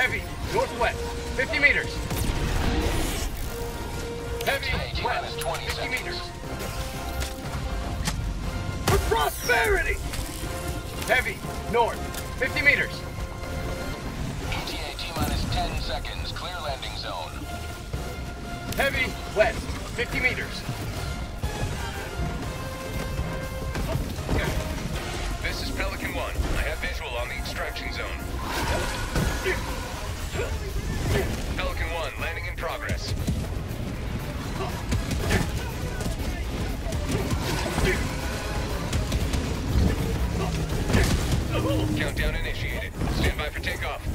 Heavy, northwest, 50 meters. Heavy, west, 50 meters. For prosperity! Heavy, north, 50 meters. ETA T-minus 10 seconds, clear landing zone. Heavy, west, 50 meters. This is Pelican 1. I have visual on the extraction zone. Countdown initiated. Stand by for takeoff.